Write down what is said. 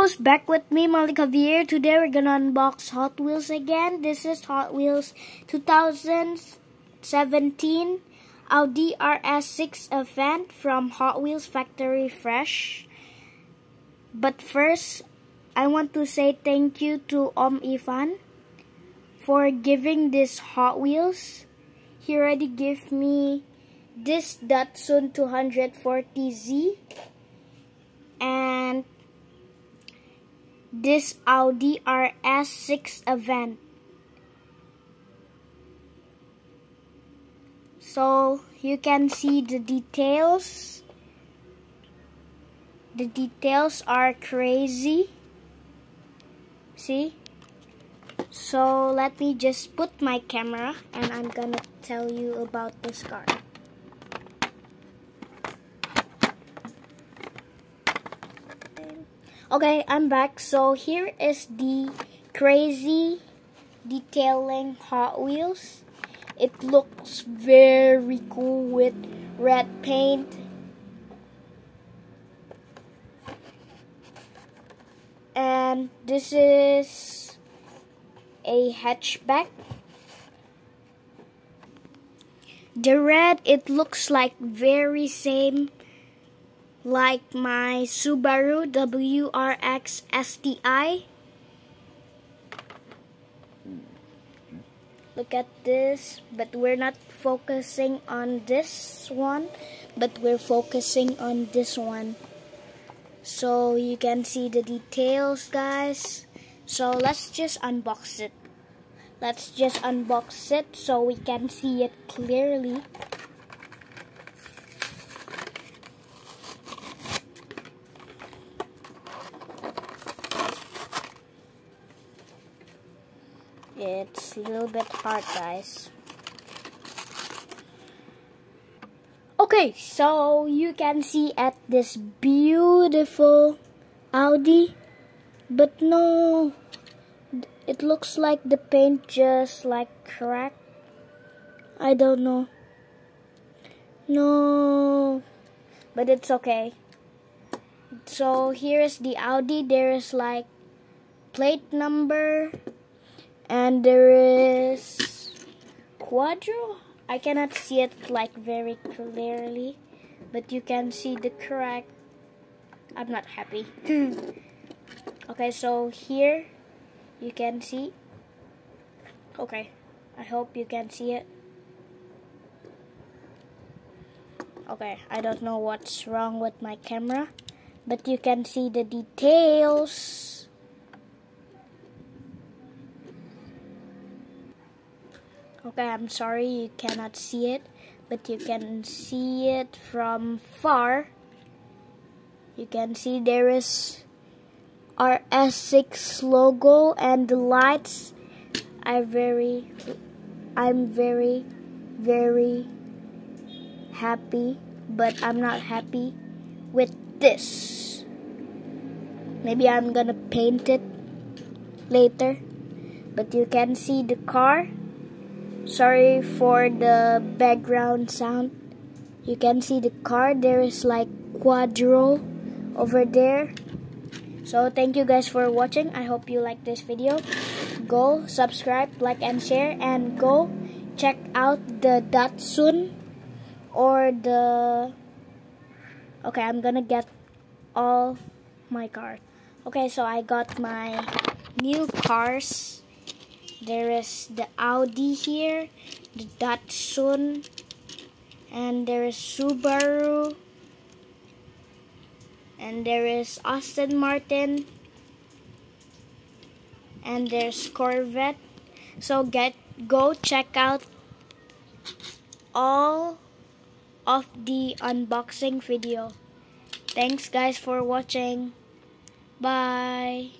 back with me Malik Javier. Today we're gonna unbox Hot Wheels again. This is Hot Wheels 2017 Audi RS6 Avant from Hot Wheels Factory Fresh. But first, I want to say thank you to Om Ivan for giving this Hot Wheels. He already gave me this Datsun 240Z and this Audi RS6 Avant. So you can see the details. The details are crazy. See? So let me just put my camera and I'm gonna tell you about this car. Okay, I'm back. So here is the crazy detailing Hot Wheels. It looks very cool with red paint. And this is a hatchback. The red, it looks like very same like my Subaru WRX STI. Look at this, but we're not focusing on this one, but we're focusing on this one. So you can see the details, guys. So let's just unbox it. Let's just unbox it so we can see it clearly. It's a little bit hard, guys. Okay, so you can see at this beautiful Audi, but no, it looks like the paint just like cracked. I don't know. No, but it's okay. So here is the Audi. There is like plate number and there is quadro? I cannot see it like very clearly but you can see the crack. I'm not happy. Okay so here you can see. Okay I hope you can see it. Okay I don't know what's wrong with my camera but you can see the details I'm sorry you cannot see it, but you can see it from far. You can see there is RS6 logo and the lights are very, I'm very, very happy, but I'm not happy with this. Maybe I'm gonna paint it later, but you can see the car Sorry for the background sound. You can see the car. There is like quadro over there. So thank you guys for watching. I hope you like this video. Go subscribe, like and share and go check out the Datsun or the Okay, I'm gonna get all my cars. Okay, so I got my new cars there is the Audi here, the Datsun, and there is Subaru, and there is Aston Martin, and there's Corvette. So get go check out all of the unboxing video. Thanks guys for watching. Bye.